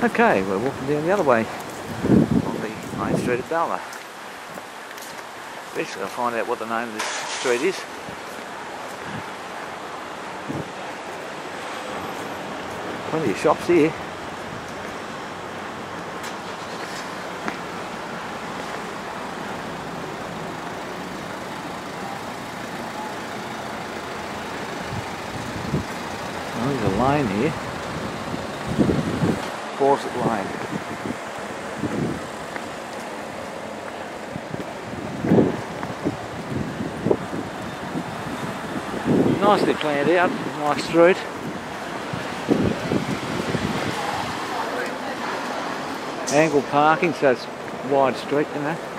Okay, we're walking down the other way on the main street of Ballina. Eventually I'll find out what the name of this street is. Plenty of shops here. Oh, there's a lane here. Fawcett Lane. Nicely planned out, nice street. Angle parking, so it's wide street, you know.